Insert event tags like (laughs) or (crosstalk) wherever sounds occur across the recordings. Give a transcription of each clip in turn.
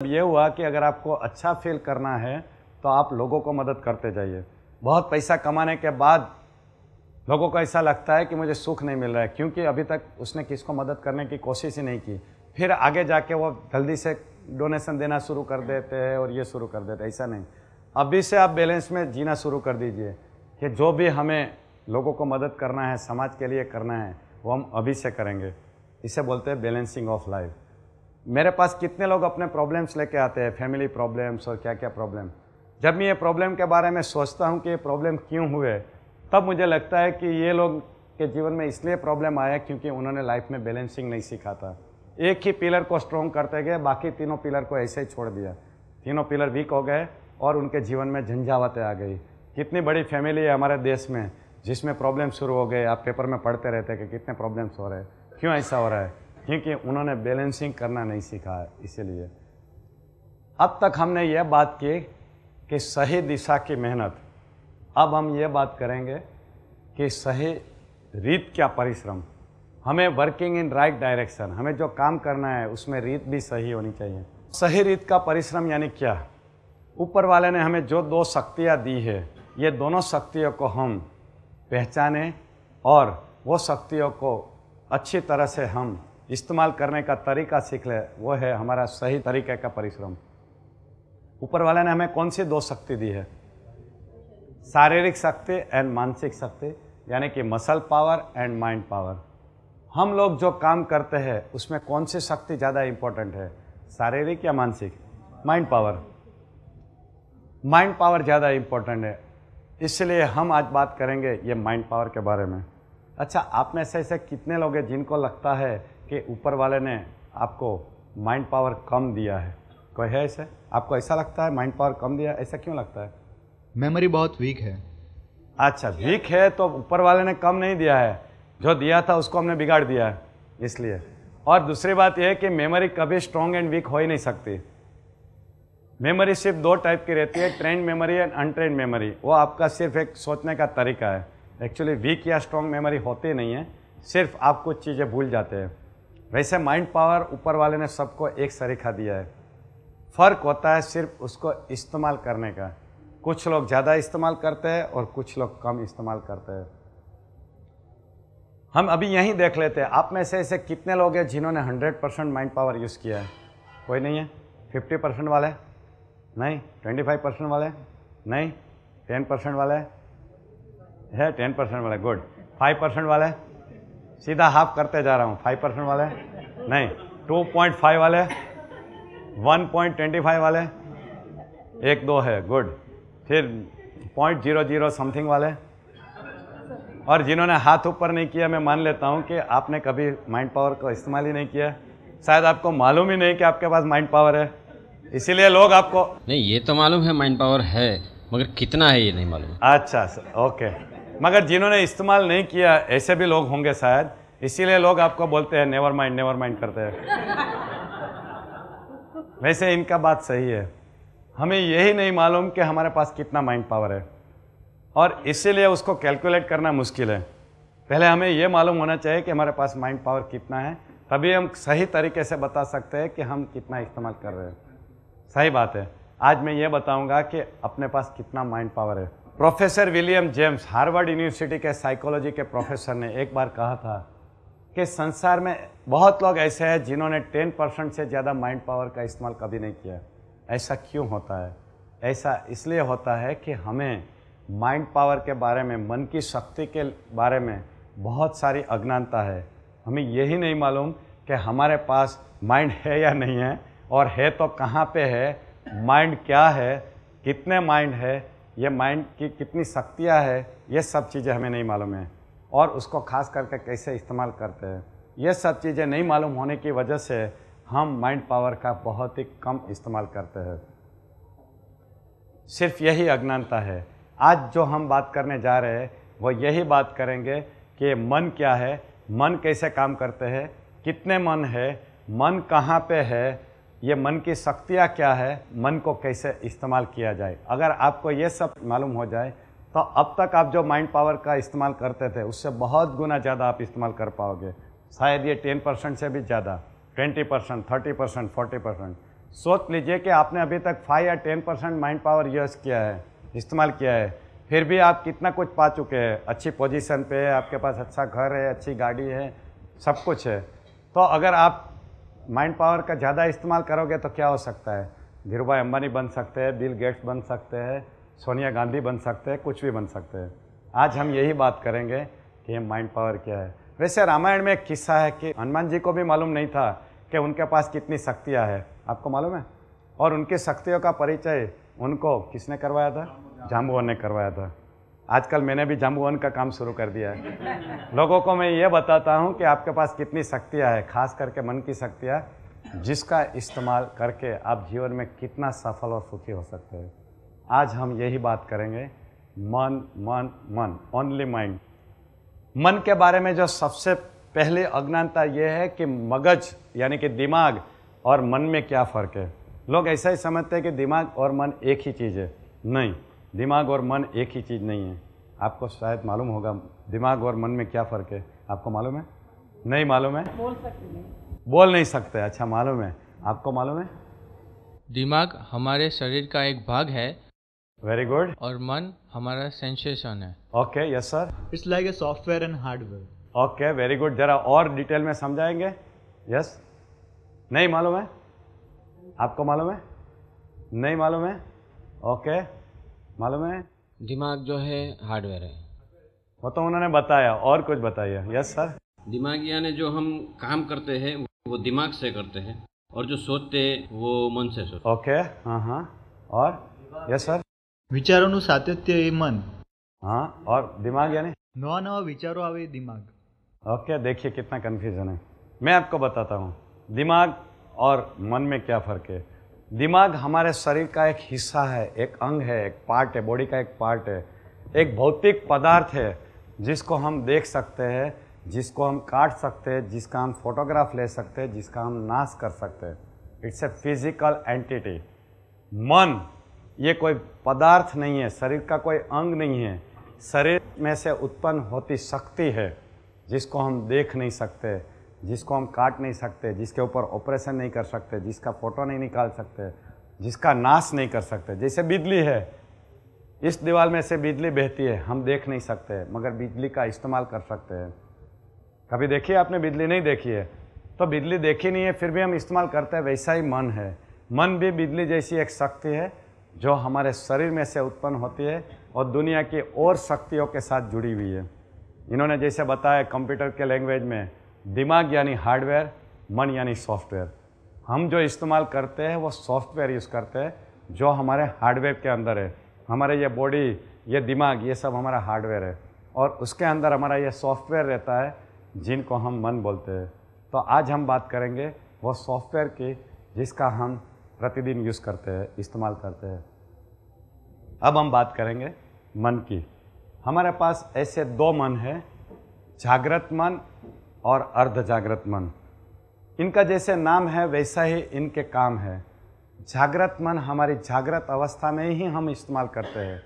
ये हुआ कि अगर आपको अच्छा फील करना है तो आप लोगों को मदद करते जाइए। बहुत पैसा कमाने के बाद लोगों को ऐसा लगता है कि मुझे सुख नहीं मिल रहा है, क्योंकि अभी तक उसने किसको मदद करने की कोशिश ही नहीं की। फिर आगे जाके वो जल्दी से डोनेशन देना शुरू कर देते हैं और ये शुरू कर देते ऐसा नहीं। अभी से आप बैलेंस में जीना शुरू कर दीजिए कि जो भी हमें लोगों को मदद करना है, समाज के लिए करना है, वो हम अभी से करेंगे। इसे बोलते हैं बैलेंसिंग ऑफ़ लाइफ मेरे पास कितने लोग अपने प्रॉब्लम्स लेके आते हैं? फैमिली प्रॉब्लम्स और क्या क्या प्रॉब्लम जब मैं ये प्रॉब्लम के बारे में सोचता हूँ कि ये प्रॉब्लम क्यों हुए, तब मुझे लगता है कि ये लोग के जीवन में इसलिए प्रॉब्लम आया क्योंकि उन्होंने लाइफ में बैलेंसिंग नहीं सीखा था। एक ही पिलर को स्ट्रॉन्ग करते गए, बाकी तीनों पिलर को ऐसे ही छोड़ दिया। तीनों पिलर वीक हो गए और उनके जीवन में झंझावतें आ गई। कितनी बड़ी फैमिली है हमारे देश में, जिसमें प्रॉब्लम शुरू हो गए। आप पेपर में पढ़ते रहते हैं कि कितने प्रॉब्लम्स हो रहे हैं। क्यों ऐसा हो रहा है? क्योंकि उन्होंने बैलेंसिंग करना नहीं सीखा है, इसीलिए। अब तक हमने यह बात की कि सही दिशा की मेहनत। अब हम ये बात करेंगे कि सही रीत क्या परिश्रम। हमें वर्किंग इन राइट डायरेक्शन हमें जो काम करना है, उसमें रीत भी सही होनी चाहिए। सही रीत का परिश्रम यानी क्या? ऊपर वाले ने हमें जो दो शक्तियाँ दी है, ये दोनों शक्तियों को हम पहचाने और वो शक्तियों को अच्छी तरह से हम इस्तेमाल करने का तरीका सीख ले, वो है हमारा सही तरीके का परिश्रम। ऊपर वाले ने हमें कौन सी दो शक्ति दी है? शारीरिक शक्ति एंड मानसिक शक्ति, यानी कि muscle power and mind power हम लोग जो काम करते हैं, उसमें कौन सी शक्ति ज़्यादा इम्पोर्टेंट है? शारीरिक या मानसिक? माइंड पावर माइंड पावर ज़्यादा इम्पोर्टेंट है। इसलिए हम आज बात करेंगे ये माइंड पावर के बारे में। अच्छा आप में से ऐसे कितने लोग हैं जिनको लगता है कि ऊपर वाले ने आपको माइंड पावर कम दिया है। कोई है ऐसे? आपको ऐसा लगता है? माइंड पावर कम दिया ऐसा क्यों लगता है? मेमोरी बहुत वीक है। अच्छा वीक है तो ऊपर वाले ने कम नहीं दिया है। जो दिया था उसको हमने बिगाड़ दिया है इसलिए। और दूसरी बात यह है कि मेमोरी कभी स्ट्रॉन्ग एंड वीक हो ही नहीं सकती। मेमोरी सिर्फ़ दो टाइप की रहती है trained memory and untrained memory वो आपका सिर्फ़ एक सोचने का तरीका है। एक्चुअली वीक या स्ट्रॉन्ग मेमोरी होती नहीं है सिर्फ़ आप कुछ चीज़ें भूल जाते हैं। वैसे माइंड पावर ऊपर वाले ने सबको एक सरीखा दिया है। फ़र्क होता है सिर्फ़ उसको इस्तेमाल करने का। कुछ लोग ज़्यादा इस्तेमाल करते हैं और कुछ लोग कम इस्तेमाल करते हैं। हम अभी यहीं देख लेते हैं। आप में से ऐसे कितने लोग हैं जिन्होंने 100 परसेंट माइंड पावर यूज़ किया है? कोई नहीं है? 50 परसेंट वाले? नहीं? 25 परसेंट वाले? नहीं? 10 परसेंट वाले? है 10 परसेंट वाले, गुड। 5 परसेंट वाले? सीधा हाफ़ करते जा रहा हूँ। फाइव परसेंट वाले नहीं। 2.5 वाले 1.25 वाले एक दो है। गुड फिर पॉइंट ज़ीरो ज़ीरो समथिंग वाले और जिन्होंने हाथ ऊपर नहीं किया मैं मान लेता हूँ कि आपने कभी माइंड पावर का इस्तेमाल ही नहीं किया शायद आपको मालूम ही नहीं कि आपके पास माइंड पावर है। इसीलिए लोग आपको नहीं ये तो मालूम है माइंड पावर है मगर कितना है ये नहीं मालूम। अच्छा सर ओके मगर जिन्होंने इस्तेमाल नहीं किया ऐसे भी लोग होंगे शायद। इसीलिए लोग आपको बोलते हैं नेवर माइंड नेवर माइंड करते हैं। (laughs) वैसे इनका बात सही है। हमें यही नहीं मालूम कि हमारे पास कितना माइंड पावर है। और इसीलिए उसको कैलकुलेट करना मुश्किल है। पहले हमें यह मालूम होना चाहिए कि हमारे पास माइंड पावर कितना है। तभी हम सही तरीके से बता सकते हैं कि हम कितना इस्तेमाल कर रहे हैं। सही बात है। आज मैं ये बताऊँगा कि अपने पास कितना माइंड पावर है। Professor William James Harvard University के साइकोलॉजी के प्रोफेसर ने एक बार कहा था कि संसार में बहुत लोग ऐसे हैं जिन्होंने 10 परसेंट से ज़्यादा माइंड पावर का इस्तेमाल कभी नहीं किया। ऐसा क्यों होता है? ऐसा इसलिए होता है कि हमें माइंड पावर के बारे में, मन की शक्ति के बारे में बहुत सारी अज्ञानता है। हमें यही नहीं मालूम कि हमारे पास माइंड है या नहीं है, और है तो कहाँ पे है, माइंड क्या है, कितने माइंड है ये माइंड की कितनी शक्तियाँ है, ये सब चीज़ें हमें नहीं मालूम है। और उसको खास करके कैसे इस्तेमाल करते हैं। ये सब चीज़ें नहीं मालूम होने की वजह से हम माइंड पावर का बहुत ही कम इस्तेमाल करते हैं। सिर्फ़ यही अज्ञानता है। आज जो हम बात करने जा रहे हैं, वो यही बात करेंगे कि मन क्या है, मन कैसे काम करते हैं, कितने मन है, मन कहाँ पे है ये मन की शक्तियाँ क्या है? मन को कैसे इस्तेमाल किया जाए? अगर आपको ये सब मालूम हो जाए तो अब तक आप जो माइंड पावर का इस्तेमाल करते थे, उससे बहुत गुना ज़्यादा आप इस्तेमाल कर पाओगे। शायद ये टेन परसेंट से भी ज़्यादा twenty percent thirty percent forty percent सोच लीजिए कि आपने अभी तक फाइव या ten percent mind power use किया है, इस्तेमाल किया है, फिर भी आप कितना कुछ पा चुके हैं। अच्छी पोजीशन पे है, आपके पास अच्छा घर है, अच्छी गाड़ी है, सब कुछ है। तो अगर आप माइंड पावर का ज़्यादा इस्तेमाल करोगे तो क्या हो सकता है? धीरू भाई अंबानी बन सकते हैं बिल गेट्स बन सकते हैं, सोनिया गांधी बन सकते हैं, कुछ भी बन सकते हैं। आज हम यही बात करेंगे कि ये माइंड पावर क्या है। वैसे रामायण में एक किस्सा है कि हनुमान जी को भी मालूम नहीं था कि उनके पास कितनी शक्तियाँ हैं। आपको मालूम है? और उनकी शक्तियों का परिचय उनको किसने करवाया था? जाम्बुवन ने करवाया था। आजकल मैंने भी जाम्बुवन का काम शुरू कर दिया है। लोगों को मैं ये बताता हूँ कि आपके पास कितनी शक्तियाँ हैं, खास करके मन की शक्तियाँ, जिसका इस्तेमाल करके आप जीवन में कितना सफल और सुखी हो सकते हैं। आज हम यही बात करेंगे, मन मन मन ओनली माइंड मन के बारे में जो सबसे पहले अज्ञानता ये है कि मगज, यानी कि दिमाग और मन में क्या फ़र्क है। लोग ऐसा ही समझते हैं कि दिमाग और मन एक ही चीज़ है। नहीं दिमाग और मन एक ही चीज़ नहीं है। आपको शायद मालूम होगा दिमाग और मन में क्या फ़र्क है? आपको मालूम है? नहीं मालूम है? बोल सकते नहीं बोल नहीं सकते। अच्छा मालूम है। आपको मालूम है? दिमाग हमारे शरीर का एक भाग है। वेरी गुड और मन हमारा सेंसेशन है। Okay yes sir it's like a software and hardware okay very good जरा और डिटेल में समझाएँगे? Yes yes? नहीं मालूम है? आपको मालूम है? नहीं मालूम है? ओके मालूम है दिमाग जो है हार्डवेयर है वो तो उन्होंने बताया और कुछ बताइए यस सर दिमाग यानी जो हम काम करते हैं वो दिमाग से करते हैं और जो सोचते हैं वो मन से सोचते ઓકે हाँ हाँ और यस सर વિચારોનું સાતત્ય એ મન हाँ और दिमाग यानी નવા નવા વિચારો આવે એ દિમાગ ओके देखिए कितना कन्फ्यूजन है मैं आपको बताता हूँ दिमाग और मन में क्या फ़र्क है दिमाग हमारे शरीर का एक हिस्सा है, एक अंग है, एक पार्ट है बॉडी का एक पार्ट है। एक भौतिक पदार्थ है, जिसको हम देख सकते हैं, जिसको हम काट सकते हैं, जिसका हम फोटोग्राफ ले सकते हैं, जिसका हम नाश कर सकते हैं। इट्स ए फ़िज़िकल एंटिटी मन, ये कोई पदार्थ नहीं है, शरीर का कोई अंग नहीं है। शरीर में से उत्पन्न होती शक्ति है, जिसको हम देख नहीं सकते। जिसको हम काट नहीं सकते, जिसके ऊपर ऑपरेशन नहीं कर सकते, जिसका फ़ोटो नहीं निकाल सकते, जिसका नाश नहीं कर सकते, जैसे बिजली है, इस दीवार में से बिजली बहती है, हम देख नहीं सकते, मगर बिजली का इस्तेमाल कर सकते हैं। कभी देखिए आपने बिजली नहीं देखी है? तो बिजली देखी नहीं है, फिर भी हम इस्तेमाल करते हैं, वैसा ही मन है। मन भी बिजली जैसी एक शक्ति है, जो हमारे शरीर में से उत्पन्न होती है और दुनिया की और शक्तियों के साथ जुड़ी हुई है। इन्होंने जैसे बताया कंप्यूटर के लैंग्वेज में दिमाग यानी हार्डवेयर, मन यानी सॉफ्टवेयर। हम जो इस्तेमाल करते हैं, वो सॉफ्टवेयर यूज़ करते हैं, जो हमारे हार्डवेयर के अंदर है। हमारे ये बॉडी, ये दिमाग, ये सब हमारा हार्डवेयर है। और उसके अंदर हमारा ये सॉफ्टवेयर रहता है, जिनको हम मन बोलते हैं। तो आज हम बात करेंगे, वो सॉफ्टवेयर की, जिसका हम प्रतिदिन यूज़ करते हैं, इस्तेमाल करते हैं। अब हम बात करेंगे मन की। हमारे पास ऐसे दो मन है, जागृत मन और अर्ध जागृत मन। इनका जैसे नाम है, वैसा ही इनके काम है। जागृत मन हमारी जागृत अवस्था में ही हम इस्तेमाल करते हैं।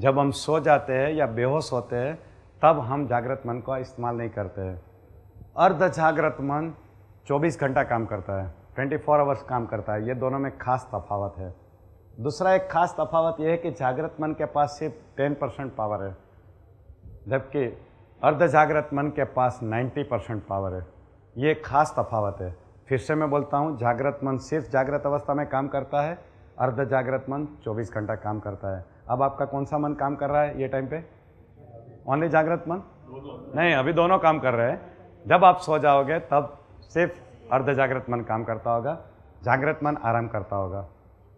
जब हम सो जाते हैं या बेहोश होते हैं, तब हम जागृत मन का इस्तेमाल नहीं करते हैं। अर्ध जागृत मन 24 घंटा काम करता है 24 फोर आवर्स काम करता है। ये दोनों में खास तफावत है। दूसरा एक खास तफावत यह है कि जागृत मन के पास सिर्फ़ 10 परसेंट पावर है, जबकि अर्ध जागृत मन के पास 90 परसेंट पावर है। ये खास तफावत है। फिर से मैं बोलता हूँ, जागृत मन सिर्फ़ जागृत अवस्था में काम करता है अर्ध जागृत मन 24 घंटा काम करता है। अब आपका कौन सा मन काम कर रहा है ये टाइम पे? ओनली जागृत मन? नहीं, अभी दोनों काम कर रहे हैं। जब आप सो जाओगे, तब सिर्फ़ अर्ध जागृत मन काम करता होगा, जागृत मन आराम करता होगा।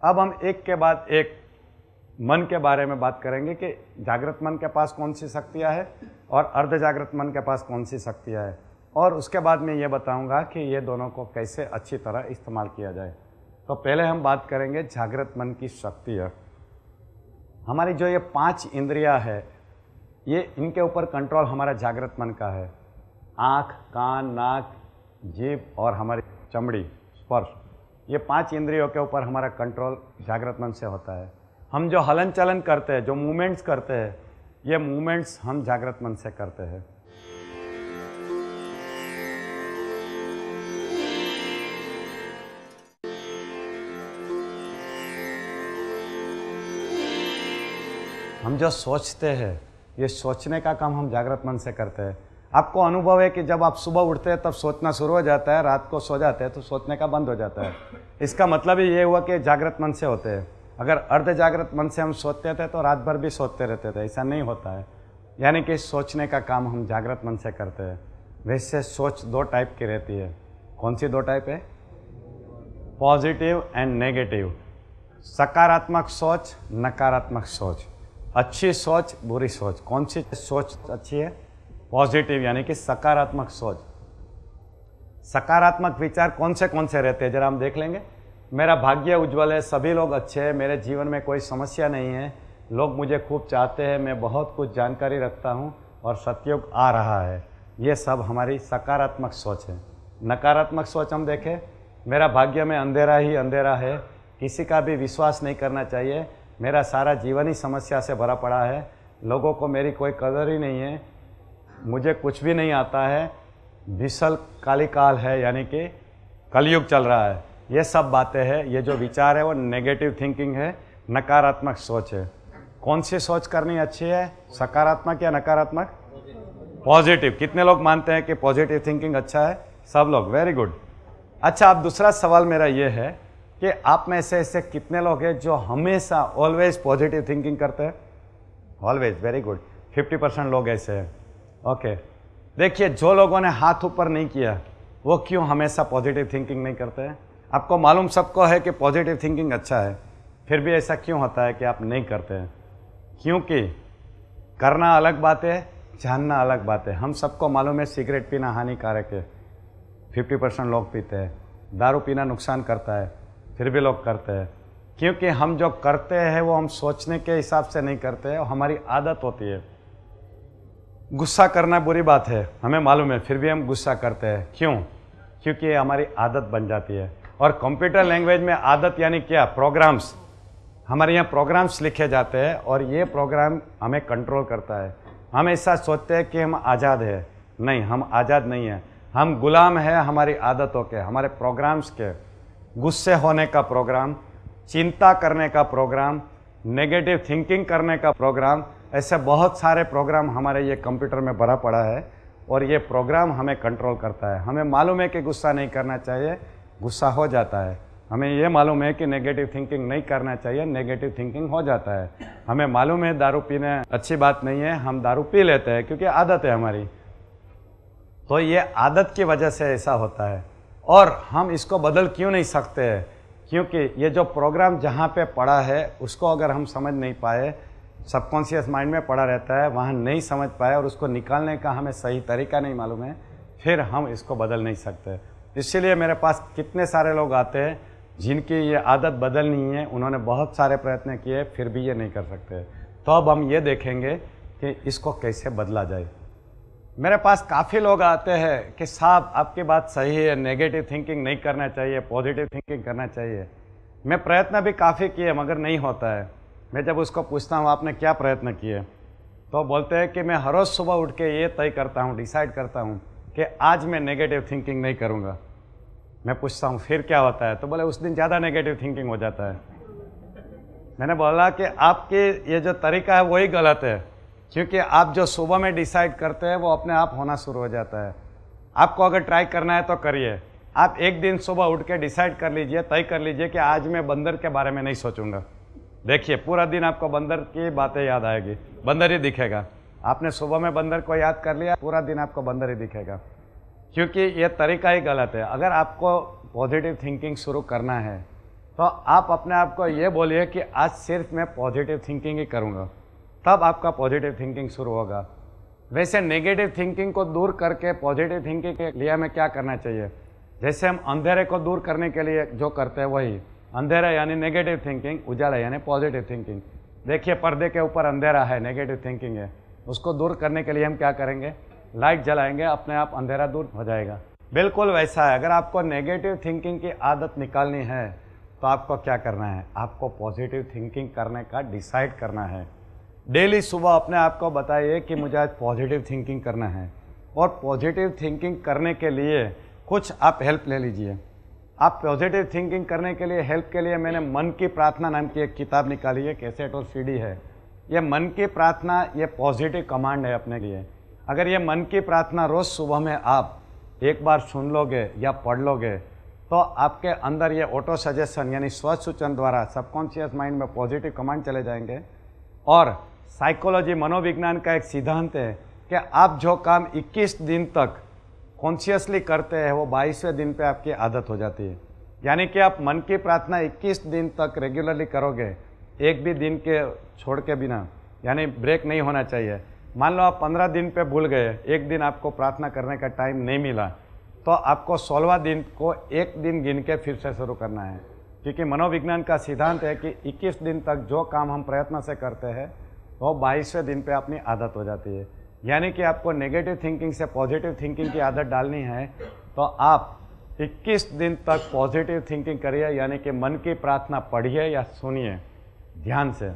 अब हम एक के बाद एक मन के बारे में बात करेंगे कि जागृत मन के पास कौन सी शक्तियाँ है और अर्ध जागृत मन के पास कौन सी शक्तियाँ है। और उसके बाद मैं ये बताऊँगा कि ये दोनों को कैसे अच्छी तरह इस्तेमाल किया जाए। तो पहले हम बात करेंगे जागृत मन की शक्तियाँ हमारी जो ये पाँच इंद्रियाँ है, ये इनके ऊपर कंट्रोल हमारा जागृत मन का है। आँख, कान, नाक, जीभ और हमारी चमड़ी, स्पर्श। ये पाँच इंद्रियों के ऊपर हमारा कंट्रोल जागृत मन से होता है। हम जो हलन चलन करते हैं, जो मूवमेंट्स करते हैं, ये मूवमेंट्स हम जागृत मन से करते हैं। हम जो सोचते हैं, ये सोचने का काम हम जागृत मन से करते हैं। आपको अनुभव है कि जब आप सुबह उठते हैं, तब सोचना शुरू हो जाता है, रात को सो जाते हैं तो सोचने का बंद हो जाता है। इसका मतलब ही ये हुआ कि जागृत मन से होते हैं। अगर अर्ध जागृत मन से हम सोचते थे तो रात भर भी सोचते रहते थे। ऐसा नहीं होता है। यानी कि सोचने का काम हम जागृत मन से करते हैं। वैसे सोच दो टाइप की रहती है। कौन सी दो टाइप है? Positive and negative. सकारात्मक सोच, नकारात्मक सोच। अच्छी सोच, बुरी सोच। कौन सी सोच अच्छी है? पॉजिटिव, यानी कि सकारात्मक सोच। सकारात्मक विचार कौन से कौन से रहते हैं? जरा हम देख लेंगे। मेरा भाग्य उज्जवल है, सभी लोग अच्छे हैं, मेरे जीवन में कोई समस्या नहीं है। लोग मुझे खूब चाहते हैं, मैं बहुत कुछ जानकारी रखता हूँ और सतयुग आ रहा है। ये सब हमारी सकारात्मक सोच है। नकारात्मक सोच हम देखें, मेरा भाग्य में अंधेरा ही अंधेरा है। किसी का भी विश्वास नहीं करना चाहिए। मेरा सारा जीवन ही समस्या से भरा पड़ा है। लोगों को मेरी कोई कदर ही नहीं है। मुझे कुछ भी नहीं आता है। विशल काली काल है, यानी कि कलयुग चल रहा है। ये सब बातें हैं, ये जो विचार है वो नेगेटिव थिंकिंग है, नकारात्मक सोच है। कौन सी सोच करनी अच्छी है, सकारात्मक या नकारात्मक? पॉजिटिव कितने लोग मानते हैं कि पॉजिटिव थिंकिंग अच्छा है? सब लोग। वेरी गुड अच्छा अब दूसरा सवाल मेरा ये है कि आप में से ऐसे कितने लोग हैं जो हमेशा ऑलवेज पॉजिटिव थिंकिंग करते हैं? Always very good fifty percent लोग ऐसे हैं। ओके देखिए, जो लोगों ने हाथ ऊपर नहीं किया, वो क्यों हमेशा पॉजिटिव थिंकिंग नहीं करते हैं? आपको मालूम सबको है कि पॉजिटिव थिंकिंग अच्छा है। फिर भी ऐसा क्यों होता है कि आप नहीं करते हैं? क्योंकि करना अलग बात है, जानना अलग बात है। हम सबको मालूम है सिगरेट पीना हानिकारक है। फिफ्टी परसेंट लोग पीते हैं। दारू पीना नुकसान करता है। फिर भी लोग करते हैं। क्योंकि हम जो करते हैं, वो हम सोचने के हिसाब से नहीं करते हैं हमारी आदत होती है। गुस्सा करना बुरी बात है, हमें मालूम है, फिर भी हम गुस्सा करते हैं। क्यों? क्योंकि ये हमारी आदत बन जाती है। और कंप्यूटर लैंग्वेज में आदत यानी क्या? प्रोग्राम्स हमारे यहाँ प्रोग्राम्स लिखे जाते हैं और ये प्रोग्राम हमें कंट्रोल करता है। हम ऐसा सोचते हैं कि हम आज़ाद है। नहीं, हम आज़ाद नहीं हैं। हम गुलाम है हमारी आदतों के, हमारे प्रोग्राम्स के। गुस्से होने का प्रोग्राम चिंता करने का प्रोग्राम नेगेटिव थिंकिंग करने का प्रोग्राम ऐसे बहुत सारे प्रोग्राम हमारे ये कंप्यूटर में भरा पड़ा है और ये प्रोग्राम हमें कंट्रोल करता है। हमें मालूम है कि गुस्सा नहीं करना चाहिए गुस्सा हो जाता है। हमें ये मालूम है कि नेगेटिव थिंकिंग नहीं करना चाहिए नेगेटिव थिंकिंग हो जाता है। हमें मालूम है दारू पीने अच्छी बात नहीं है, हम दारू पी लेते हैं क्योंकि आदत है हमारी। तो ये आदत की वजह से ऐसा होता है। और हम इसको बदल क्यों नहीं सकते हैं? क्योंकि ये जो प्रोग्राम जहाँ पे पड़ा है, उसको अगर हम समझ नहीं पाए सबकॉन्शियस माइंड में पड़ा रहता है, वहाँ नहीं समझ पाए और उसको निकालने का हमें सही तरीका नहीं मालूम है, फिर हम इसको बदल नहीं सकते। इसीलिए मेरे पास कितने सारे लोग आते हैं, जिनकी ये आदत बदलनी है, उन्होंने बहुत सारे प्रयत्न किए, फिर भी ये नहीं कर सकते। तो अब हम ये देखेंगे कि इसको कैसे बदला जाए। मेरे पास काफ़ी लोग आते हैं कि साहब, आपकी बात सही है नेगेटिव थिंकिंग नहीं करना चाहिए पॉजिटिव थिंकिंग करना चाहिए। मैं प्रयत्न भी काफ़ी किए, मगर नहीं होता है। मैं जब उसको पूछता हूँ, आपने क्या प्रयत्न किए? तो बोलते हैं कि मैं हर रोज़ सुबह उठ के ये तय करता हूँ डिसाइड करता हूँ कि आज मैं नेगेटिव थिंकिंग नहीं करूँगा। मैं पूछता हूँ, फिर क्या होता है? तो बोले, उस दिन ज़्यादा नेगेटिव थिंकिंग हो जाता है। मैंने बोला कि आपके ये जो तरीका है, वही गलत है। क्योंकि आप जो सुबह में डिसाइड करते हैं, वो अपने आप होना शुरू हो जाता है। आपको अगर ट्राई करना है तो करिए। आप एक दिन सुबह उठ के डिसाइड कर लीजिए, तय कर लीजिए कि आज मैं बंदर के बारे में नहीं सोचूँगा। देखिए, पूरा दिन आपको बंदर की बातें याद आएगी। बंदर ही दिखेगा। आपने सुबह में बंदर को याद कर लिया, पूरा दिन आपको बंदर ही दिखेगा। क्योंकि ये तरीका ही गलत है। अगर आपको पॉजिटिव थिंकिंग शुरू करना है तो आप अपने आप को ये बोलिए कि आज सिर्फ़ मैं पॉजिटिव थिंकिंग ही करूँगा। तब आपका पॉजिटिव थिंकिंग शुरू होगा। वैसे नेगेटिव थिंकिंग को दूर करके पॉजिटिव थिंकिंग के लिए हमें क्या करना चाहिए? जैसे हम अंधेरे को दूर करने के लिए जो करते हैं वही। अंधेरा यानी नेगेटिव थिंकिंग उजाला यानी पॉजिटिव थिंकिंग देखिए, पर्दे के ऊपर अंधेरा है नेगेटिव थिंकिंग है। उसको दूर करने के लिए हम क्या करेंगे? लाइट जलाएँगे, अपने आप अंधेरा दूर हो जाएगा। बिल्कुल वैसा है। अगर आपको नेगेटिव थिंकिंग की आदत निकालनी है तो आपको क्या करना है? आपको पॉजिटिव थिंकिंग करने का डिसाइड करना है। डेली सुबह अपने आप को बताइए कि मुझे आज पॉजिटिव थिंकिंग करना है। और पॉजिटिव थिंकिंग करने के लिए कुछ आप हेल्प ले लीजिए। आप पॉजिटिव थिंकिंग करने के लिए हेल्प के लिए मैंने मन की प्रार्थना नाम की एक किताब निकाली है कैसेट और सीडी है। ये मन की प्रार्थना, ये पॉजिटिव कमांड है अपने लिए। अगर ये मन की प्रार्थना रोज़ सुबह में आप एक बार सुन लोगे या पढ़ लोगे तो आपके अंदर ये ऑटो सजेशन यानी स्व सूचन द्वारा सबकॉन्शियस माइंड में पॉजिटिव कमांड चले जाएँगे। और साइकोलॉजी मनोविज्ञान का एक सिद्धांत है कि आप जो काम 21 दिन तक कॉन्शियसली करते हैं, वो बाईसवें दिन पे आपकी आदत हो जाती है। यानी कि आप मन की प्रार्थना 21 दिन तक रेगुलरली करोगे एक भी दिन के छोड़ के बिना, यानी ब्रेक नहीं होना चाहिए। मान लो आप पंद्रह दिन पे भूल गए, एक दिन आपको प्रार्थना करने का टाइम नहीं मिला तो आपको सोलवा दिन को एक दिन गिन के फिर से शुरू करना है। क्योंकि मनोविज्ञान का सिद्धांत है कि 21 दिन तक जो काम हम प्रयत्न से करते हैं, वो बाईसवें दिन पे अपनी आदत हो जाती है। यानी कि आपको नेगेटिव थिंकिंग से पॉजिटिव थिंकिंग की आदत डालनी है तो आप 21 दिन तक पॉजिटिव थिंकिंग करिए, यानी कि मन की प्रार्थना पढ़िए या सुनिए। ध्यान से।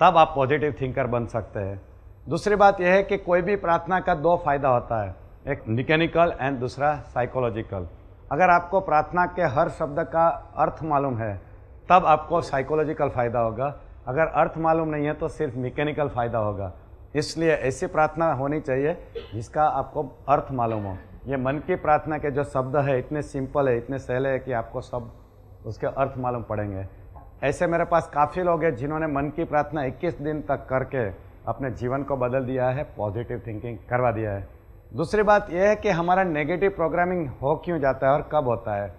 तब आप पॉजिटिव थिंकर बन सकते हैं। दूसरी बात यह है कि कोई भी प्रार्थना का दो फ़ायदा होता है। एक मैकेनिकल एंड दूसरा साइकोलॉजिकल अगर आपको प्रार्थना के हर शब्द का अर्थ मालूम है, तब आपको साइकोलॉजिकल फ़ायदा होगा। अगर अर्थ मालूम नहीं है तो सिर्फ़ मैकेनिकल फ़ायदा होगा। इसलिए ऐसी प्रार्थना होनी चाहिए जिसका आपको अर्थ मालूम हो। ये मन की प्रार्थना के जो शब्द है, इतने सिंपल है, इतने सहले है कि आपको सब उसके अर्थ मालूम पड़ेंगे। ऐसे मेरे पास काफ़ी लोग हैं जिन्होंने मन की प्रार्थना 21 दिन तक करके अपने जीवन को बदल दिया है पॉजिटिव थिंकिंग करवा दिया है। दूसरी बात यह है कि हमारा नेगेटिव प्रोग्रामिंग हो क्यों जाता है और कब होता है?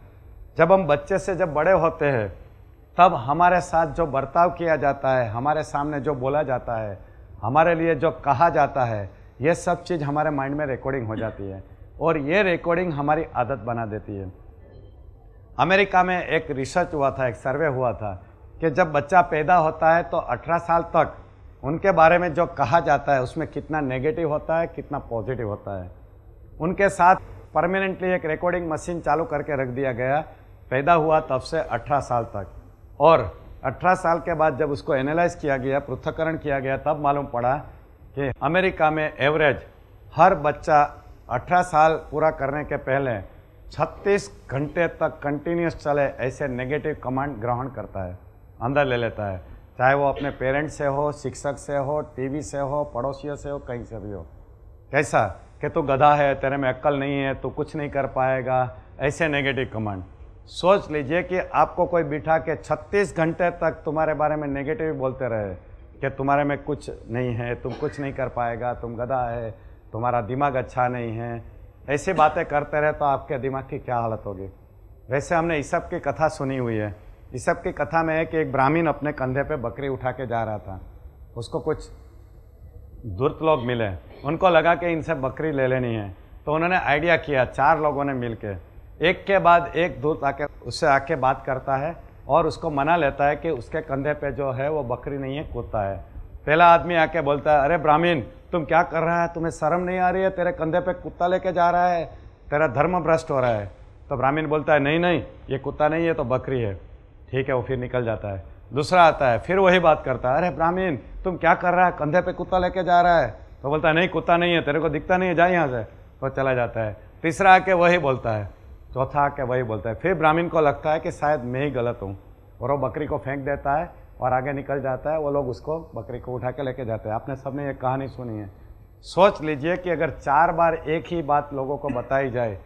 जब हम बच्चे से जब बड़े होते हैं, तब हमारे साथ जो बर्ताव किया जाता है, हमारे सामने जो बोला जाता है, हमारे लिए जो कहा जाता है, ये सब चीज़ हमारे माइंड में रिकॉर्डिंग हो जाती है और ये रिकॉर्डिंग हमारी आदत बना देती है। अमेरिका में एक रिसर्च हुआ था, एक सर्वे हुआ था कि जब बच्चा पैदा होता है तो 18 साल तक उनके बारे में जो कहा जाता है, उसमें कितना नेगेटिव होता है, कितना पॉजिटिव होता है। उनके साथ परमानेंटली एक रिकॉर्डिंग मशीन चालू करके रख दिया गया। पैदा हुआ तब से 18 साल तक। और 18 साल के बाद जब उसको एनालाइज किया गया, पृथककरण किया गया, तब मालूम पड़ा कि अमेरिका में एवरेज हर बच्चा 18 साल पूरा करने के पहले 36 घंटे तक कंटिन्यूस चले ऐसे नेगेटिव कमांड ग्रहण करता है। अंदर ले लेता है। चाहे वो अपने पेरेंट्स से हो, शिक्षक से हो, टीवी से हो, पड़ोसियों से हो, कहीं से भी हो। कैसा? कि तू गधा है, तेरे में अक्ल नहीं है, तू कुछ नहीं कर पाएगा, ऐसे नेगेटिव कमांड सोच लीजिए कि आपको कोई बिठा के 36 घंटे तक तुम्हारे बारे में नेगेटिव बोलते रहे कि तुम्हारे में कुछ नहीं है, तुम कुछ नहीं कर पाएगा, तुम गधा है, तुम्हारा दिमाग अच्छा नहीं है। ऐसी बातें करते रहे तो आपके दिमाग की क्या हालत होगी? वैसे हमने इस सब की कथा सुनी हुई है। इस सब की कथा में है कि एक ब्राह्मीण अपने कंधे पे बकरी उठा के जा रहा था। उसको कुछ दुर्त लोग मिले। उनको लगा कि इनसे बकरी ले लेनी है। तो उन्होंने आइडिया किया, चार लोगों ने मिल के एक के बाद एक दूत आके उससे आके बात करता है और उसको मना लेता है कि उसके कंधे पे जो है वो बकरी नहीं है, कुत्ता है। पहला आदमी आके बोलता है, अरे ब्राह्मीण, तुम क्या कर रहा है? तुम्हें शर्म नहीं आ रही है? तेरे कंधे पे कुत्ता लेके जा रहा है। तेरा धर्म भ्रष्ट हो रहा है। तो ब्राह्मीण बोलता है, नहीं नहीं, ये कुत्ता नहीं है तो बकरी है। ठीक है, वो फिर निकल जाता है। दूसरा आता है, फिर वही बात करता है, अरे ब्राह्मीण, तुम क्या कर रहा है? कंधे पे कुत्ता लेके जा रहा है। तो बोलता है, नहीं, कुत्ता नहीं है, तेरे को दिखता नहीं है, जा यहाँ से। तो चला जाता है। तीसरा आके वही बोलता है, चौथा आके वही बोलता है। फिर ब्राह्मीण को लगता है कि शायद मैं ही गलत हूँ और वो बकरी को फेंक देता है और आगे निकल जाता है, वो लोग उसको बकरी को उठा के लेके जाते हैं। आपने सबने ये कहानी सुनी है। सोच लीजिए कि अगर चार बार एक ही बात लोगों को बताई जाए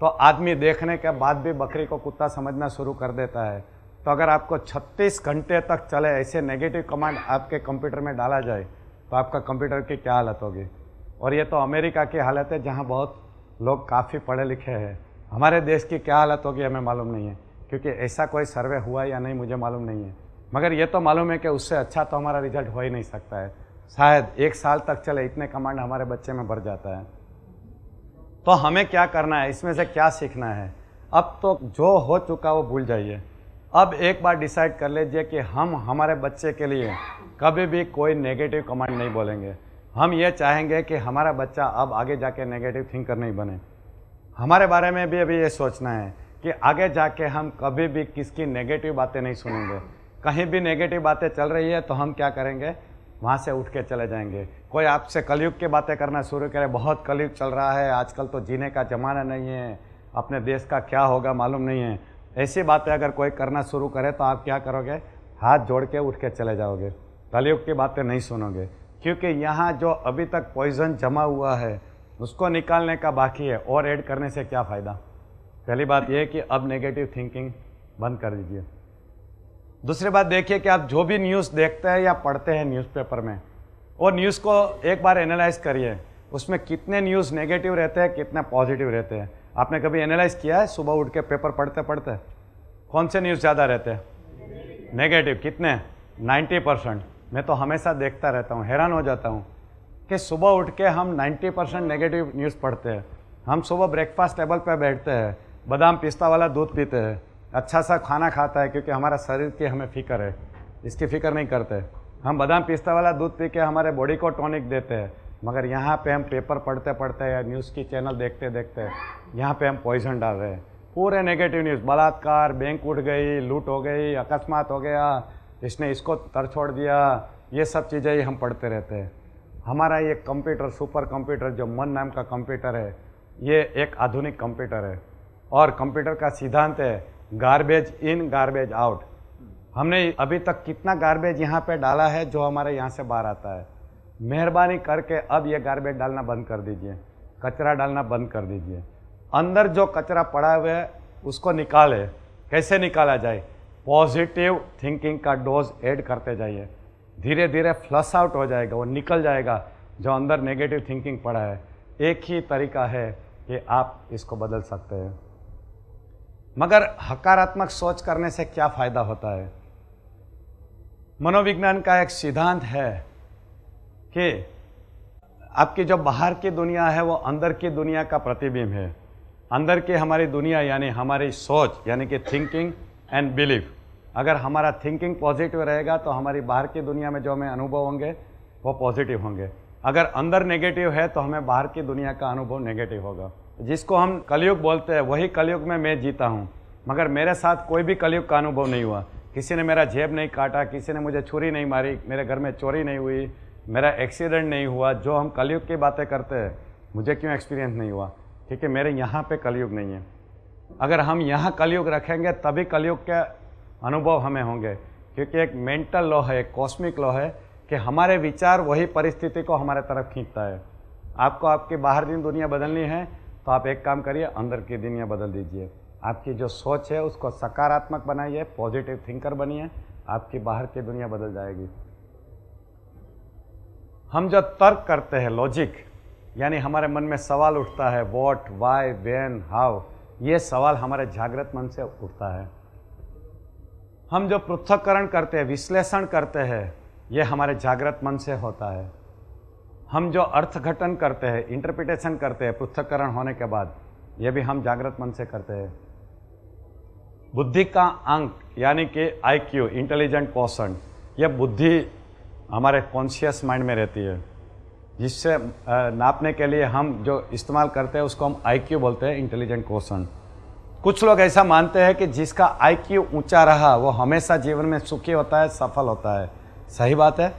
तो आदमी देखने के बाद भी बकरी को कुत्ता समझना शुरू कर देता है। तो अगर आपको 36 घंटे तक चले ऐसे नेगेटिव कमांड आपके कंप्यूटर में डाला जाए तो आपका कंप्यूटर की क्या हालत होगी? और ये तो अमेरिका की हालत है, जहाँ बहुत लोग काफ़ी पढ़े लिखे हैं। हमारे देश की क्या हालत होगी हमें मालूम नहीं है, क्योंकि ऐसा कोई सर्वे हुआ या नहीं, मुझे मालूम नहीं है। मगर ये तो मालूम है कि उससे अच्छा तो हमारा रिज़ल्ट हो ही नहीं सकता है। शायद एक साल तक चले इतने कमांड हमारे बच्चे में भर जाता है। तो हमें क्या करना है? इसमें से क्या सीखना है? अब तो जो हो चुका वो भूल जाइए। अब एक बार डिसाइड कर लीजिए कि हम हमारे बच्चे के लिए कभी भी कोई नेगेटिव कमांड नहीं बोलेंगे। हम ये चाहेंगे कि हमारा बच्चा अब आगे जाके नेगेटिव थिंकर नहीं बने। हमारे बारे में भी अभी ये सोचना है कि आगे जाके हम कभी भी किसकी नेगेटिव बातें नहीं सुनेंगे। कहीं भी नेगेटिव बातें चल रही है तो हम क्या करेंगे? वहाँ से उठ के चले जाएँगे। कोई आपसे कलयुग की बातें करना शुरू करे, बहुत कलयुग चल रहा है, आजकल तो जीने का ज़माना नहीं है, अपने देश का क्या होगा मालूम नहीं है। ऐसी बातें अगर कोई करना शुरू करे तो आप क्या करोगे? हाथ जोड़ के उठ के चले जाओगे। कलयुग की बातें नहीं सुनोगे। क्योंकि यहाँ जो अभी तक पॉइजन जमा हुआ है, उसको निकालने का बाकी है और ऐड करने से क्या फ़ायदा? पहली बात यह कि अब नेगेटिव थिंकिंग बंद कर दीजिए। दूसरी बात देखिए कि आप जो भी न्यूज़ देखते हैं या पढ़ते हैं न्यूज़पेपर में, वो न्यूज़ को एक बार एनालाइज करिए। उसमें कितने न्यूज़ नेगेटिव रहते हैं, कितने पॉजिटिव रहते हैं। आपने कभी एनालाइज किया है? सुबह उठ के पेपर पढ़ते पढ़ते? कौन से न्यूज़ ज़्यादा रहते? हैं नेगेटिव कितने? 90 परसेंट मैं तो हमेशा देखता रहता हूँ, हैरान हो जाता हूँ कि सुबह उठ के हम 90 परसेंट नेगेटिव न्यूज़ पढ़ते हैं। हम सुबह ब्रेकफास्ट टेबल पर बैठते हैं, बादाम पिस्ता वाला दूध पीते हैं अच्छा सा खाना खाता है क्योंकि हमारा शरीर की हमें फ़िक्र है, इसकी फ़िक्र नहीं करते। हम बादाम पिस्ता वाला दूध पी के हमारे बॉडी को टॉनिक देते हैं। मगर यहाँ पे हम पेपर पढ़ते पढ़ते या न्यूज़ की चैनल देखते देखते यहाँ पे हम पॉइजन डाल रहे हैं। पूरे नेगेटिव न्यूज़ बलात्कार बैंक उठ गई, लूट हो गई, अकस्मात हो गया, इसने इसको तर छोड़ दिया, ये सब चीज़ें ही हम पढ़ते रहते हैं। हमारा ये कंप्यूटर सुपर कंप्यूटर जो मन नाम का कंप्यूटर है, ये एक आधुनिक कंप्यूटर है। और कंप्यूटर का सिद्धांत है गार्बेज इन गार्बेज आउट हमने अभी तक कितना गार्बेज यहाँ पे डाला है, जो हमारे यहाँ से बाहर आता है। मेहरबानी करके अब ये गार्बेज डालना बंद कर दीजिए, कचरा डालना बंद कर दीजिए। अंदर जो कचरा पड़ा हुआ है, उसको निकाले। कैसे निकाला जाए? पॉजिटिव थिंकिंग का डोज ऐड करते जाइए। धीरे धीरे फ्लश आउट हो जाएगा, वो निकल जाएगा, जो अंदर नेगेटिव थिंकिंग पड़ा है। एक ही तरीका है कि आप इसको बदल सकते हैं। मगर हकारात्मक सोच करने से क्या फ़ायदा होता है? मनोविज्ञान का एक सिद्धांत है कि आपकी जो बाहर की दुनिया है, वो अंदर की दुनिया का प्रतिबिंब है। अंदर की हमारी दुनिया, यानी हमारी सोच, यानी कि थिंकिंग एंड बिलीफ अगर हमारा थिंकिंग पॉजिटिव रहेगा तो हमारी बाहर की दुनिया में जो हमें अनुभव होंगे, वो पॉजिटिव होंगे। अगर अंदर नेगेटिव है तो हमें बाहर की दुनिया का अनुभव नेगेटिव होगा। जिसको हम कलयुग बोलते हैं, वही कलयुग में मैं जीता हूँ। मगर मेरे साथ कोई भी कलयुग का अनुभव नहीं हुआ। किसी ने मेरा जेब नहीं काटा, किसी ने मुझे छुरी नहीं मारी, मेरे घर में चोरी नहीं हुई मेरा एक्सीडेंट नहीं हुआ, जो हम कलयुग की बातें करते हैं, मुझे क्यों एक्सपीरियंस नहीं हुआ? क्योंकि मेरे यहाँ पे कलयुग नहीं है। अगर हम यहाँ कलयुग रखेंगे, तभी कलयुग के अनुभव हमें होंगे। क्योंकि एक मेंटल लॉ है, एक कॉस्मिक लॉ है कि हमारे विचार वही परिस्थिति को हमारे तरफ़ खींचता है। आपको आपकी बाहर की दुनिया बदलनी है तो आप एक काम करिए, अंदर की दुनिया बदल दीजिए। आपकी जो सोच है, उसको सकारात्मक बनाइए पॉजिटिव थिंकर बनिए, आपकी बाहर की दुनिया बदल जाएगी। हम जो तर्क करते हैं लॉजिक यानी हमारे मन में सवाल उठता है वॉट वाई वेन हाउ ये सवाल हमारे जागृत मन से उठता है। हम जो पृथककरण करते हैं, विश्लेषण करते हैं, ये हमारे जागृत मन से होता है। हम जो अर्थघटन करते हैं इंटरप्रिटेशन करते हैं, पृथककरण होने के बाद, ये भी हम जागृत मन से करते हैं। बुद्धि का अंक, यानी कि आई क्यू इंटेलिजेंट क्वेश्चन यह बुद्धि हमारे कॉन्शियस माइंड में रहती है। जिससे नापने के लिए हम जो इस्तेमाल करते हैं, उसको हम आई क्यू बोलते हैं इंटेलिजेंट क्वेश्चन कुछ लोग ऐसा मानते हैं कि जिसका आई क्यू ऊँचा रहा, वो हमेशा जीवन में सुखी होता है, सफल होता है। सही बात है?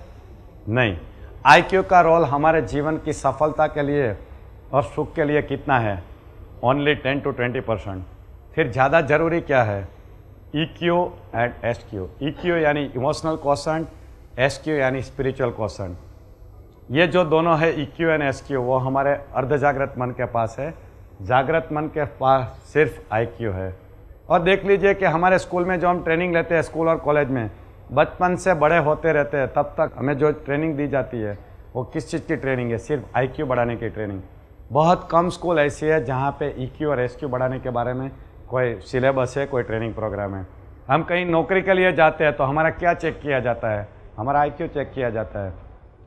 नहीं। आई क्यू का रोल हमारे जीवन की सफलता के लिए और सुख के लिए कितना है? Only ten to twenty percent फिर ज़्यादा ज़रूरी क्या है? E Q and S Q E Q यानी इमोशनल क्वेश्चन एस क्यू यानी स्पिरिचुअल क्वेश्चन ये जो दोनों है E Q and S Q वो हमारे अर्ध जागृत मन के पास है। जागृत मन के पास सिर्फ़ आई क्यू है। और देख लीजिए कि हमारे स्कूल में जो हम ट्रेनिंग लेते हैं स्कूल और कॉलेज में, बचपन से बड़े होते रहते हैं, तब तक हमें जो ट्रेनिंग दी जाती है, वो किस चीज़ की ट्रेनिंग है? सिर्फ़ आई क्यू बढ़ाने की ट्रेनिंग बहुत कम स्कूल ऐसी है जहाँ पे क्यू और एस क्यू बढ़ाने के बारे में कोई सिलेबस है, कोई ट्रेनिंग प्रोग्राम है। हम कहीं नौकरी के लिए जाते हैं तो हमारा क्या चेक किया जाता है? हमारा आई क्यू चेक किया जाता है।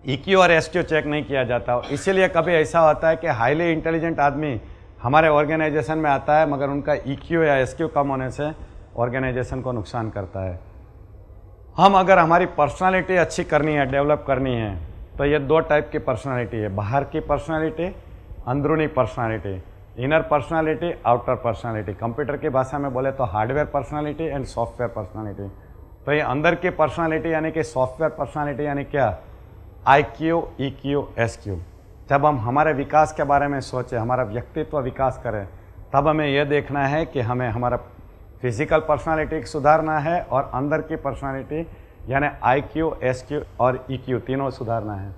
ई क्यू और एस क्यू चेक नहीं किया जाता। इसीलिए कभी ऐसा होता है कि हाईली इंटेलिजेंट आदमी हमारे ऑर्गेनाइजेशन में आता है, मगर उनका ई क्यू या एस क्यू कम होने से ऑर्गेनाइजेशन को नुकसान करता है। हम अगर हमारी पर्सनालिटी अच्छी करनी है डेवलप करनी है तो ये दो टाइप की पर्सनालिटी है। बाहर की पर्सनालिटी अंदरूनी personality inner personality outer personality computer की भाषा में बोले तो hardware personality and software personality तो ये अंदर की पर्सनालिटी यानी कि सॉफ्टवेयर पर्सनालिटी यानी क्या? I Q E Q S Q जब हम हमारे विकास के बारे में सोचें, हमारा व्यक्तित्व विकास करें, तब हमें यह देखना है कि हमें हमारा फ़िज़िकल पर्सनालिटी सुधारना है और अंदर की पर्सनालिटी यानी आई क्यू एस क्यू और ई क्यू तीनों सुधारना है।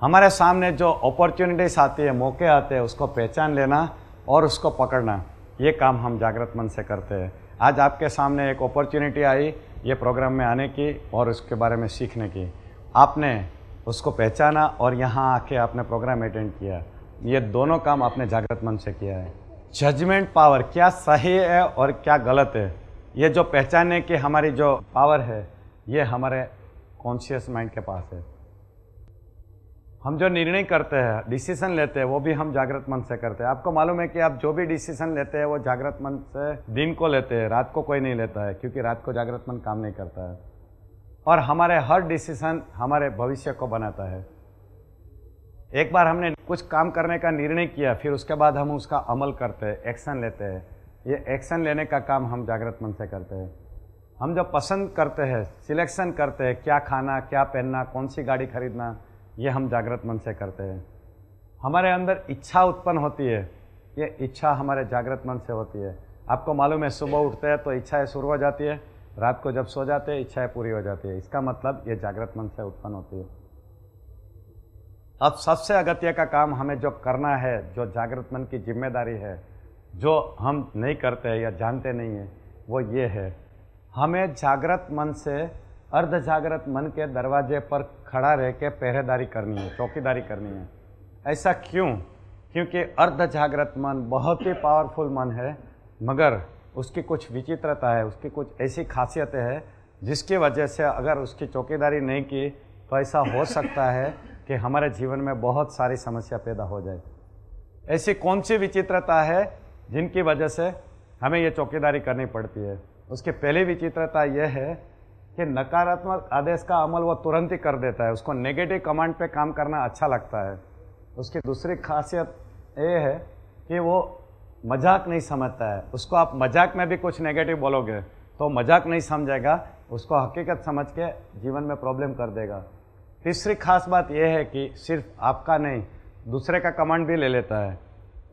हमारे सामने जो अपॉर्चुनिटीज़ आती है, मौके आते हैं, उसको पहचान लेना और उसको पकड़ना, ये काम हम जागृत मन से करते हैं। आज आपके सामने एक अपॉर्चुनिटी आई ये प्रोग्राम में आने की और उसके बारे में सीखने की। आपने उसको पहचाना और यहाँ आके आपने प्रोग्राम अटेंड किया। ये दोनों काम आपने जागृत मन से किया है। जजमेंट पावर क्या सही है और क्या गलत है? ये जो पहचानने की हमारी जो पावर है, ये हमारे कॉन्शियस माइंड के पास है। हम जो निर्णय करते हैं डिसीज़न लेते हैं, वो भी हम जागृत मन से करते हैं। आपको मालूम है कि आप जो भी डिसीज़न लेते हैं, वो जागृत मन से दिन को लेते हैं, रात को कोई नहीं लेता है, क्योंकि रात को जागृत मन काम नहीं करता है। और हमारे हर डिसीज़न हमारे भविष्य को बनाता है। एक बार हमने कुछ काम करने का निर्णय किया, फिर उसके बाद हम उसका अमल करते हैं एक्शन लेते हैं। ये एक्शन लेने का काम हम जागृत मन से करते हैं। हम जो पसंद करते हैं सिलेक्शन करते हैं, क्या खाना, क्या पहनना, कौन सी गाड़ी खरीदना ये हम जागृत मन से करते हैं। हमारे अंदर इच्छा उत्पन्न होती है। ये इच्छा हमारे जागृत मन से होती है। आपको मालूम है, सुबह उठते हैं तो इच्छाएँ शुरू हो जाती है। रात को जब सो जाते हैं, इच्छाएँ पूरी हो जाती है। इसका मतलब ये जागृत मन से उत्पन्न होती है। अब सबसे अगत्य का काम हमें जो करना है, जो जागृत मन की ज़िम्मेदारी है, जो हम नहीं करते हैं या जानते नहीं हैं, वो ये है। हमें जागृत मन से अर्ध जागृत मन के दरवाजे पर खड़ा रह के पहरेदारी करनी है, चौकीदारी करनी है। ऐसा क्यों? क्योंकि अर्ध जागृत मन बहुत ही पावरफुल मन है, मगर उसकी कुछ विचित्रता है, उसकी कुछ ऐसी खासियतें हैं, जिसकी वजह से अगर उसकी चौकीदारी नहीं की तो ऐसा हो सकता है कि हमारे जीवन में बहुत सारी समस्या पैदा हो जाए। ऐसी कौन सी विचित्रता है जिनकी वजह से हमें ये चौकीदारी करनी पड़ती है? उसकी पहली विचित्रता यह है कि नकारात्मक आदेश का अमल वो तुरंत ही कर देता है। उसको नेगेटिव कमांड पे काम करना अच्छा लगता है। उसकी दूसरी खासियत ये है कि वो मज़ाक नहीं समझता है। उसको आप मज़ाक में भी कुछ नेगेटिव बोलोगे तो मज़ाक नहीं समझेगा। उसको हकीकत समझ के जीवन में प्रॉब्लम कर देगा। तीसरी खास बात यह है कि सिर्फ़ आपका नहीं, दूसरे का कमांड भी ले लेता है।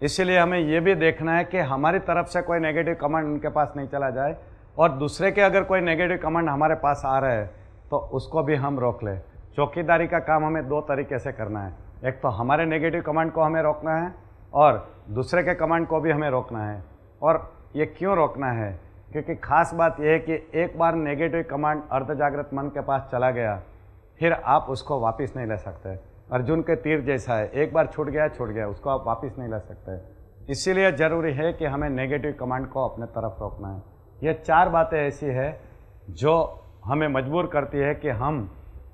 इसीलिए हमें ये भी देखना है कि हमारी तरफ़ से कोई नेगेटिव कमांड उनके पास नहीं चला जाए। और दूसरे के अगर कोई नेगेटिव कमांड हमारे पास आ रहा है तो उसको भी हम रोक लें। चौकीदारी का काम हमें दो तरीके से करना है। एक तो हमारे नेगेटिव कमांड को हमें रोकना है और दूसरे के कमांड को भी हमें रोकना है। और ये क्यों रोकना है? क्योंकि खास बात यह है कि एक बार नेगेटिव कमांड अर्ध जागृत मन के पास चला गया, फिर आप उसको वापस नहीं ले सकते। अर्जुन के तीर जैसा है, एक बार छूट गया छूट गया, उसको आप वापस नहीं ले सकते। इसीलिए ज़रूरी है कि हमें नेगेटिव कमांड को अपने तरफ़ रोकना है। ये चार बातें ऐसी है जो हमें मजबूर करती है कि हम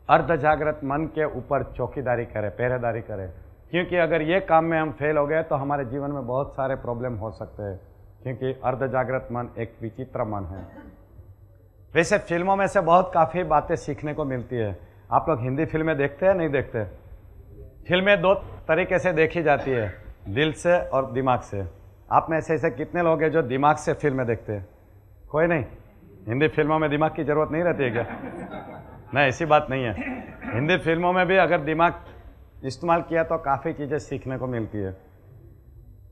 अर्ध जागृत मन के ऊपर चौकीदारी करें, पहरेदारी करें। क्योंकि अगर ये काम में हम फेल हो गए तो हमारे जीवन में बहुत सारे प्रॉब्लम हो सकते हैं। क्योंकि अर्ध जागृत मन एक विचित्र मन है। वैसे फ़िल्मों में से बहुत काफ़ी बातें सीखने को मिलती है। आप लोग हिंदी फ़िल्में देखते हैं नहीं देखते? फ़िल्में दो तरीके से देखी जाती है, दिल से और दिमाग से। आप में ऐसे ऐसे कितने लोग हैं जो दिमाग से फ़िल्में देखते हैं? कोई नहीं। हिंदी फ़िल्मों में दिमाग की ज़रूरत नहीं रहती है क्या? नहीं, ऐसी बात नहीं है। हिंदी फ़िल्मों में भी अगर दिमाग इस्तेमाल किया तो काफ़ी चीज़ें सीखने को मिलती है।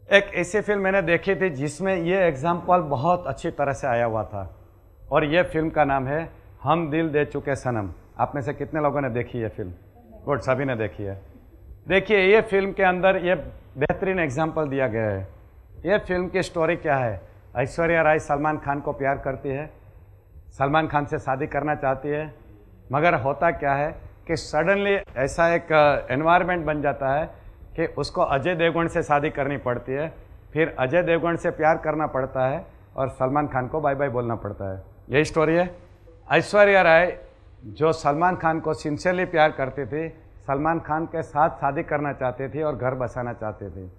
एक ऐसी फ़िल्म मैंने देखी थी जिसमें ये एग्ज़ाम्पल बहुत अच्छी तरह से आया हुआ था। और ये फ़िल्म का नाम है हम दिल दे चुके सनम। आप में से कितने लोगों ने देखी है फ़िल्म? गुड, सभी ने देखी है। देखिए, ये फ़िल्म के अंदर ये बेहतरीन एग्ज़ाम्पल दिया गया है। ये फ़िल्म की स्टोरी क्या है? ऐश्वर्या राय सलमान खान को प्यार करती है। सलमान खान से शादी करना चाहती है। मगर होता क्या है कि सडनली ऐसा एक एनवायरनमेंट बन जाता है कि उसको अजय देवगन से शादी करनी पड़ती है। फिर अजय देवगन से प्यार करना पड़ता है और सलमान खान को बाय बाय बोलना पड़ता है। यही स्टोरी है। ऐश्वर्या राय जो सलमान खान को सिंसियरली प्यार करती थी, सलमान खान के साथ शादी करना चाहती थी और घर बसाना चाहती थी।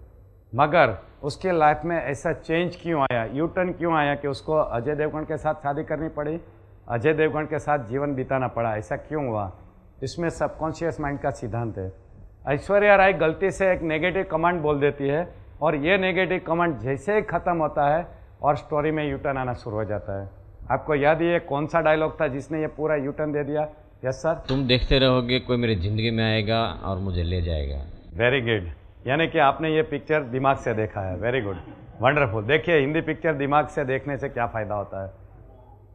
मगर उसके लाइफ में ऐसा चेंज क्यों आया? यू टर्न क्यों आया कि उसको अजय देवगन के साथ शादी करनी पड़ी? अजय देवगन के साथ जीवन बिताना पड़ा ऐसा क्यों हुआ? इसमें सबकॉन्शियस माइंड का सिद्धांत है। ऐश्वर्या राय गलती से एक नेगेटिव कमांड बोल देती है और ये नेगेटिव कमांड जैसे ही ख़त्म होता है और स्टोरी में यूटर्न आना शुरू हो जाता है। आपको याद ये कौन सा डायलॉग था जिसने ये पूरा यूटर्न दे दिया? यस सर तुम देखते रहोगे कोई मेरी ज़िंदगी में आएगा और मुझे ले जाएगा। वेरी गुड यानी कि आपने ये पिक्चर दिमाग से देखा है। वेरी गुड वंडरफुल देखिए, हिंदी पिक्चर दिमाग से देखने से क्या फ़ायदा होता है?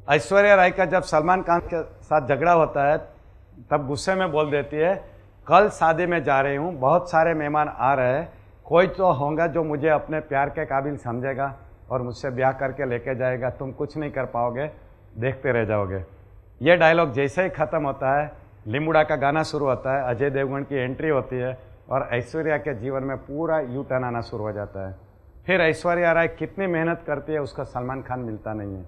ऐश्वर्या राय का जब सलमान खान के साथ झगड़ा होता है, तब गुस्से में बोल देती है, कल शादी में जा रही हूँ, बहुत सारे मेहमान आ रहे हैं। कोई तो होगा जो मुझे अपने प्यार के काबिल समझेगा और मुझसे ब्याह करके लेके जाएगा। तुम कुछ नहीं कर पाओगे। देखते रह जाओगे। ये डायलॉग जैसे ही ख़त्म होता है, लिमुड़ा का गाना शुरू होता है, अजय देवगन की एंट्री होती है और ऐश्वर्या के जीवन में पूरा यू टर्न आना शुरू हो जाता है। फिर ऐश्वर्या राय कितनी मेहनत करती है उसका सलमान खान मिलता नहीं है।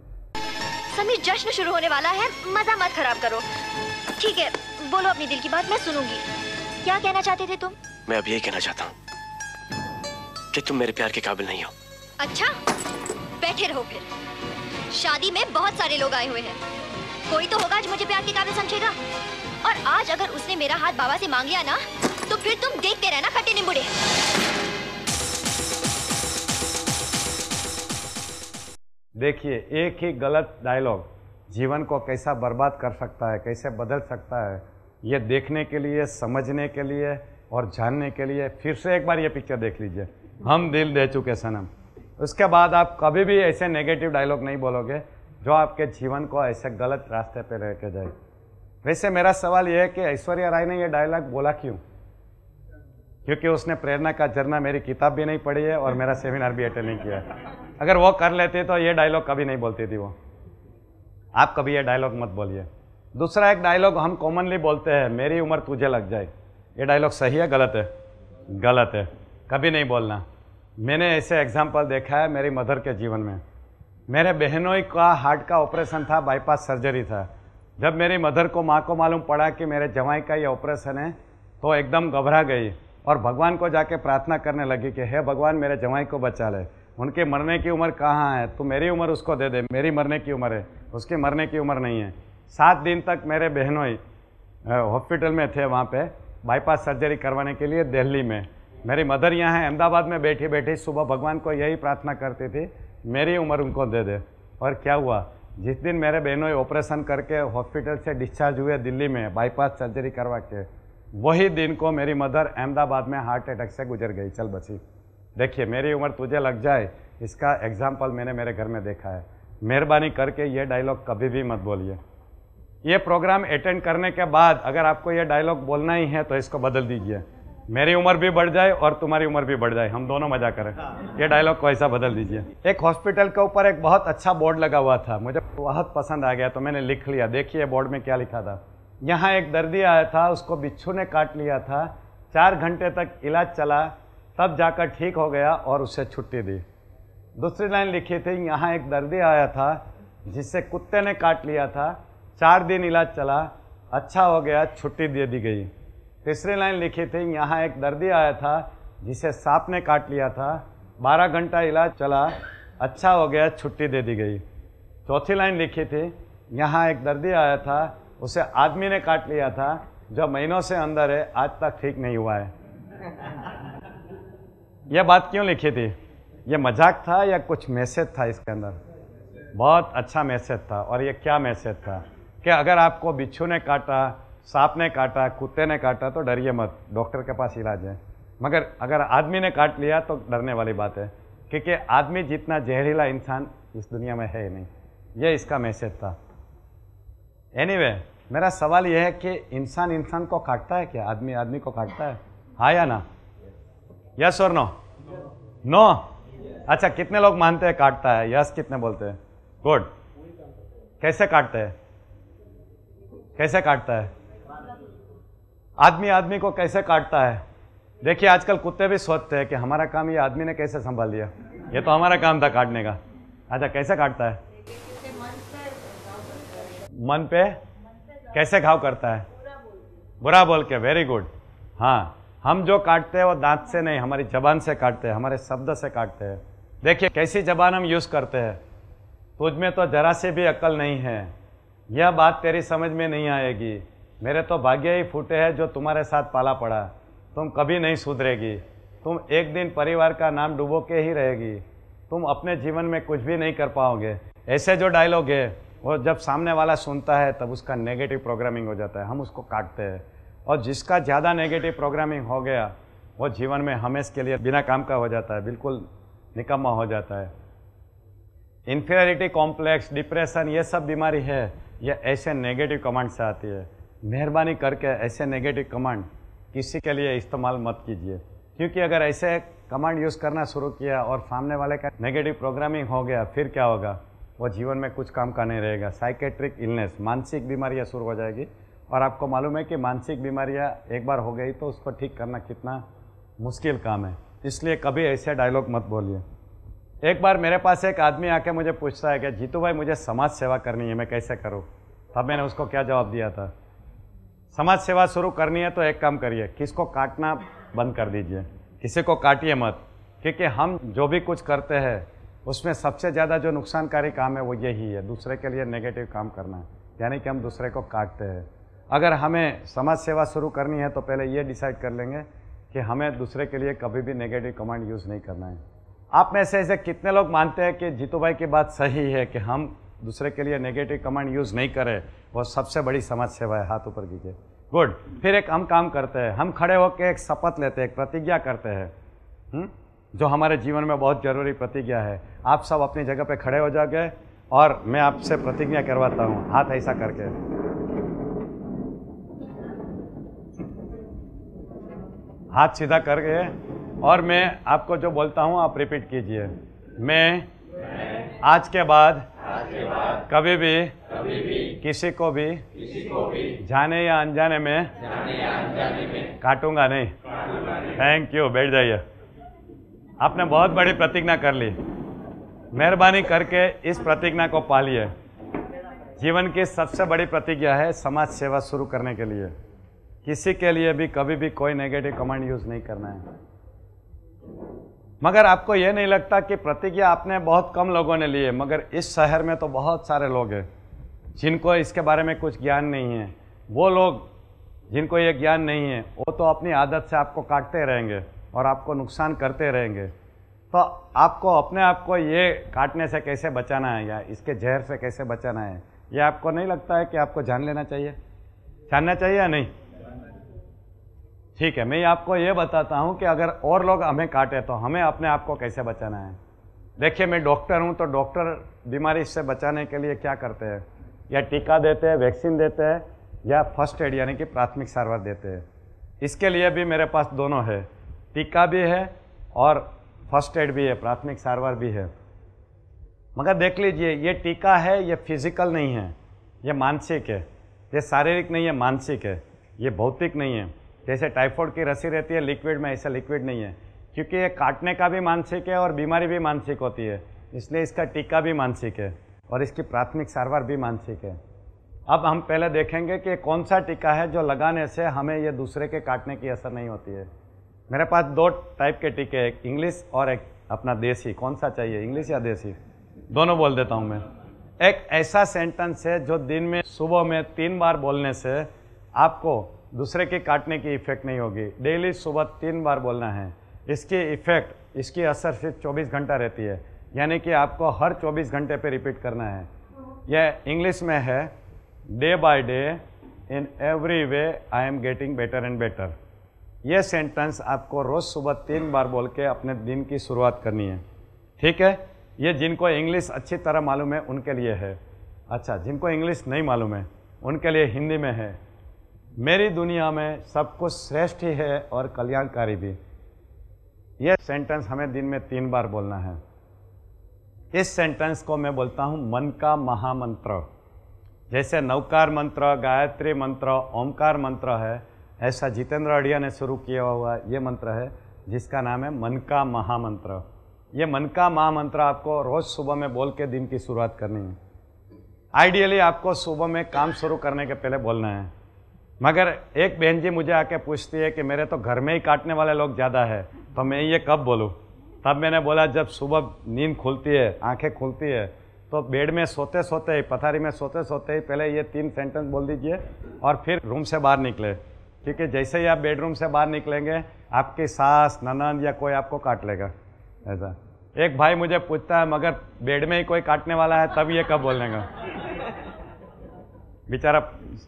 समीर जश्न शुरू होने वाला है। मज़ा मत खराब करो। ठीक है बोलो अपनी दिल की बात मैं सुनूँगी। क्या कहना चाहते थे तुम? मैं अब यही कहना चाहता हूँ कि तुम मेरे प्यार के काबिल नहीं हो। अच्छा बैठे रहो फिर। शादी में बहुत सारे लोग आए हुए हैं। कोई तो होगा जो मुझे प्यार के काबिल समझेगा। और आज अगर उसने मेरा हाथ बाबा से मांग लिया ना तो फिर तुम देखते रहना, खट्टे निम्बुड़े। देखिए, एक ही गलत डायलॉग जीवन को कैसा बर्बाद कर सकता है, कैसे बदल सकता है, ये देखने के लिए, समझने के लिए और जानने के लिए। फिर से एक बार ये पिक्चर देख लीजिए। हम दिल दे चुके सनम। उसके बाद आप कभी भी ऐसे नेगेटिव डायलॉग नहीं बोलोगे जो आपके जीवन को ऐसे गलत रास्ते पे लेके जाए। वैसे मेरा सवाल यह है कि ऐश्वर्या राय ने यह डायलॉग बोला क्यों? क्योंकि उसने प्रेरणा का झरना मेरी किताब भी नहीं पढ़ी है और मेरा सेमिनार भी अटेंड नहीं किया अगर वो कर लेते तो ये डायलॉग कभी नहीं बोलती थी वो। आप कभी ये डायलॉग मत बोलिए। दूसरा एक डायलॉग हम कॉमनली बोलते हैं, मेरी उम्र तुझे लग जाए। ये डायलॉग सही है, गलत है? गलत है। कभी नहीं बोलना। मैंने ऐसे एग्ज़ाम्पल देखा है मेरी मदर के जीवन में। मेरे बहनों का हार्ट का ऑपरेशन था बाईपास सर्जरी था। जब मेरी मदर को माँ को मालूम पड़ा कि मेरे जवाई का ये ऑपरेशन है तो एकदम घबरा गई। और भगवान को जाके प्रार्थना करने लगी कि, हे भगवान, मेरे जवाई को बचा ले। उनके मरने की उम्र कहाँ है? तो मेरी उम्र उसको दे दे। मेरी मरने की उम्र है। उसकी मरने की उम्र नहीं है। सात दिन तक मेरे बहनों हॉस्पिटल में थे वहाँ पे, बाईपास सर्जरी करवाने के लिए दिल्ली में। मेरी मदर यहाँ है, अहमदाबाद में बैठी बैठी, सुबह भगवान को यही प्रार्थना करती थी, मेरी उम्र उनको दे दे। और क्या हुआ? जिस दिन मेरे बहनों ऑपरेशन करके हॉस्पिटल से डिस्चार्ज हुए दिल्ली में, बाईपास सर्जरी करवा के वही दिन को मेरी मदर अहमदाबाद में हार्ट अटैक से गुजर गई। चल बची देखिए, मेरी उम्र तुझे लग जाए, इसका एग्ज़ाम्पल मैंने मेरे घर में देखा है। मेहरबानी करके ये डायलॉग कभी भी मत बोलिए। ये प्रोग्राम अटेंड करने के बाद अगर आपको ये डायलॉग बोलना ही है तो इसको बदल दीजिए। मेरी उम्र भी बढ़ जाए और तुम्हारी उम्र भी बढ़ जाए। हम दोनों मज़ा करें। ये डायलॉग को ऐसा बदल दीजिए। एक हॉस्पिटल के ऊपर एक बहुत अच्छा बोर्ड लगा हुआ था। मुझे बहुत पसंद आ गया तो मैंने लिख लिया। देखिए बोर्ड में क्या लिखा था। यहाँ एक दर्दी आया था, उसको बिच्छू ने काट लिया था। चार घंटे तक इलाज चला, तब जाकर ठीक हो गया और उसे छुट्टी दी। दूसरी लाइन लिखी थी, यहाँ एक दर्दी आया था जिसे कुत्ते ने काट लिया था। चार दिन इलाज चला अच्छा हो गया, छुट्टी दे दी गई। तीसरी लाइन लिखी थी, यहाँ एक दर्दी आया था, जिसे सांप ने काट लिया था। बारह घंटा इलाज चला अच्छा हो गया, छुट्टी दे दी गई। चौथी लाइन लिखी थी, यहाँ एक दर्दी आया था उसे आदमी ने काट लिया था, जो महीनों से अंदर है, आज तक ठीक नहीं हुआ है। यह बात क्यों लिखी थी? यह मज़ाक था या कुछ मैसेज था इसके अंदर? बहुत अच्छा मैसेज था और यह क्या मैसेज था? कि अगर आपको बिच्छू ने काटा, सांप ने काटा, कुत्ते ने काटा तो डरिए मत। डॉक्टर के पास इलाज है। मगर अगर आदमी ने काट लिया तो डरने वाली बात है। क्योंकि आदमी जितना जहरीला इंसान इस दुनिया में है ही नहीं। यह इसका मैसेज था। एनीवे anyway, मेरा सवाल यह है कि इंसान इंसान को काटता है क्या? आदमी आदमी को काटता है? हाँ या ना? यस और नो नो अच्छा कितने लोग मानते हैं काटता है? यस कितने बोलते हैं? गुड कैसे काटते हैं? कैसे काटता है? आदमी आदमी को कैसे काटता है? देखिए आजकल कुत्ते भी सोचते हैं कि हमारा काम ये आदमी ने कैसे संभाल लिया? ये तो हमारा काम था काटने का। अच्छा कैसे काटता है? मन पे कैसे घाव करता है? बुरा बोल के वेरी गुड हाँ हम जो काटते हैं वो दांत से नहीं, हमारी जबान से काटते हैं, हमारे शब्द से काटते हैं। देखिए, कैसी जबान हम यूज़ करते हैं? तुझ में तो जरा से भी अक्ल नहीं है। यह बात तेरी समझ में नहीं आएगी। मेरे तो भाग्य ही फूटे हैं जो तुम्हारे साथ पाला पड़ा। तुम कभी नहीं सुधरेगी। तुम एक दिन परिवार का नाम डुबो के ही रहेगी। तुम अपने जीवन में कुछ भी नहीं कर पाओगे। ऐसे जो डायलॉग है वो जब सामने वाला सुनता है, तब उसका नेगेटिव प्रोग्रामिंग हो जाता है। हम उसको काटते हैं। और जिसका ज़्यादा नेगेटिव प्रोग्रामिंग हो गया, वो जीवन में हमेशा के लिए बिना काम का हो जाता है, बिल्कुल निकम्मा हो जाता है। इन्फेरिटी कॉम्प्लेक्स डिप्रेशन ये सब बीमारी है। ये ऐसे नेगेटिव कमांड से आती है। मेहरबानी करके ऐसे नेगेटिव कमांड किसी के लिए इस्तेमाल मत कीजिए। क्योंकि अगर ऐसे कमांड यूज़ करना शुरू किया और सामने वाले का नेगेटिव प्रोग्रामिंग हो गया, फिर क्या होगा? वो जीवन में कुछ काम का नहीं रहेगा। साइकेट्रिक इलनेस मानसिक बीमारियाँ शुरू हो जाएगी। और आपको मालूम है कि मानसिक बीमारियाँ एक बार हो गई तो उसको ठीक करना कितना मुश्किल काम है। इसलिए कभी ऐसे डायलॉग मत बोलिए। एक बार मेरे पास एक आदमी आके मुझे पूछता है कि, जीतू भाई, मुझे समाज सेवा करनी है, मैं कैसे करूँ? तब मैंने उसको क्या जवाब दिया था? समाज सेवा शुरू करनी है तो एक काम करिए, किसको काटना बंद कर दीजिए। किसी को काटिए मत, क्योंकि हम जो भी कुछ करते हैं उसमें सबसे ज़्यादा जो नुकसानकारी काम है वो यही है। दूसरे के लिए नेगेटिव काम करना है। यानी कि हम दूसरे को काटते हैं। अगर हमें समाज सेवा शुरू करनी है तो पहले ये डिसाइड कर लेंगे कि हमें दूसरे के लिए कभी भी नेगेटिव कमांड यूज़ नहीं करना है। आप में से ऐसे कितने लोग मानते हैं कि जीतू भाई की बात सही है कि हम दूसरे के लिए नेगेटिव कमांड यूज़ नहीं करें? वो सबसे बड़ी समाज सेवा है, हाथ ऊपर कीजिए। गुड फिर एक हम काम करते हैं। हम खड़े होकर एक शपथ लेते हैं, एक प्रतिज्ञा करते हैं। हुँ? जो हमारे जीवन में बहुत ज़रूरी प्रतिज्ञा है। आप सब अपनी जगह पे खड़े हो जाओगे और मैं आपसे प्रतिज्ञा करवाता हूँ। हाथ ऐसा करके। हाथ सीधा करके और मैं आपको जो बोलता हूँ आप रिपीट कीजिए। मैं आज के बाद कभी भी किसी को भी जाने या अनजाने में काटूँगा नहीं। थैंक यू बैठ जाइए। आपने बहुत बड़ी प्रतिज्ञा कर ली। मेहरबानी करके इस प्रतिज्ञा को पालिए। जीवन की सबसे बड़ी प्रतिज्ञा है समाज सेवा शुरू करने के लिए। किसी के लिए भी कभी भी कोई नेगेटिव कमांड यूज़ नहीं करना है। मगर आपको यह नहीं लगता कि प्रतिज्ञा आपने बहुत कम लोगों ने ली है, मगर इस शहर में तो बहुत सारे लोग हैं, जिनको इसके बारे में कुछ ज्ञान नहीं है। वो लोग जिनको ये ज्ञान नहीं है, वो तो अपनी आदत से आपको काटते रहेंगे। और आपको नुकसान करते रहेंगे। तो आपको अपने आप को ये काटने से कैसे बचाना है या इसके जहर से कैसे बचाना है, ये आपको नहीं लगता है कि आपको जान लेना चाहिए? जानना चाहिए या नहीं? ठीक है, मैं आपको ये बताता हूँ कि अगर और लोग हमें काटे तो हमें अपने आप को कैसे बचाना है? देखिए, मैं डॉक्टर हूँ तो डॉक्टर बीमारी से बचाने के लिए क्या करते हैं? या टीका देते हैं, वैक्सीन देते हैं, या फ़र्स्ट एड यानी कि प्राथमिक सारवार देते हैं। इसके लिए भी मेरे पास दोनों है। टीका भी है और फ़र्स्ट एड भी है, प्राथमिक सारवार भी है। मगर देख लीजिए, ये टीका है, ये फ़िज़िकल नहीं है, ये मानसिक है। ये शारीरिक नहीं है, मानसिक है। ये भौतिक नहीं है। जैसे टाइफॉइड की रसी रहती है लिक्विड में, ऐसा लिक्विड नहीं है। क्योंकि ये काटने का भी मानसिक है और बीमारी भी मानसिक होती है। इसलिए इसका टीका भी मानसिक है और इसकी प्राथमिक सारवार भी मानसिक है। अब हम पहले देखेंगे कि कौन सा टीका है जो लगाने से हमें ये दूसरे के काटने की असर नहीं होती है। मेरे पास दो टाइप के टीके, एक इंग्लिश और एक अपना देसी। कौन सा चाहिए इंग्लिश या देसी? दोनों बोल देता हूँ मैं। एक ऐसा सेंटेंस है जो दिन में, सुबह में तीन बार बोलने से आपको दूसरे के काटने की इफ़ेक्ट नहीं होगी। डेली सुबह तीन बार बोलना है। इसकी इफ़ेक्ट इसकी असर सिर्फ़ 24 घंटा रहती है। यानी कि आपको हर 24 घंटे पे रिपीट करना है। यह इंग्लिश में है day by day in every way I am getting better and better यह सेंटेंस आपको रोज़ सुबह तीन बार बोल के अपने दिन की शुरुआत करनी है। ठीक है? ये जिनको इंग्लिश अच्छी तरह मालूम है, उनके लिए है। अच्छा जिनको इंग्लिश नहीं मालूम है, उनके लिए हिंदी में है। मेरी दुनिया में सब कुछ श्रेष्ठ ही है और कल्याणकारी भी। यह सेंटेंस हमें दिन में तीन बार बोलना है। इस सेंटेंस को मैं बोलता हूँ, मन का महामंत्र। जैसे नवकार मंत्र, गायत्री मंत्र ओमकार मंत्र है ऐसा जितेंद्र अड़िया ने शुरू किया हुआ ये मंत्र है, जिसका नाम है मन का महामंत्र। ये मन का महामंत्र आपको रोज़ सुबह में बोल के दिन की शुरुआत करनी है। आइडियली आपको सुबह में काम शुरू करने के पहले बोलना है। मगर एक बहन जी मुझे आके पूछती है कि मेरे तो घर में ही काटने वाले लोग ज़्यादा है तो मैं ये कब बोलूँ? तब मैंने बोला, जब सुबह नींद खुलती है, आँखें खुलती है तो बेड में सोते सोते ही, पथारी में सोते सोते ही पहले ये तीन सेंटेंस बोल दीजिए और फिर रूम से बाहर निकले। क्योंकि जैसे ही आप बेडरूम से बाहर निकलेंगे, आपकी सास ननन या कोई आपको काट लेगा। ऐसा। एक भाई मुझे पूछता है, मगर बेड में ही कोई काटने वाला है? तब ये कब बोलने का बेचारा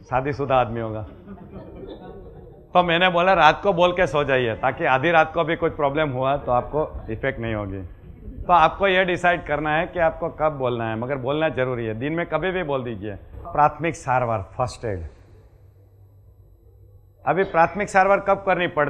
शादीशुदा आदमी होगा। तो मैंने बोला, रात को बोल के सो जाइए, ताकि आधी रात को भी कुछ प्रॉब्लम हुआ तो आपको इफ़ेक्ट नहीं होगी। तो आपको यह डिसाइड करना है कि आपको कब बोलना है, मगर बोलना ज़रूरी है। दिन में कभी भी बोल दीजिए। प्राथमिक सारवार फ़र्स्ट एड अभी प्राथमिक सारवार कब करनी पड़ती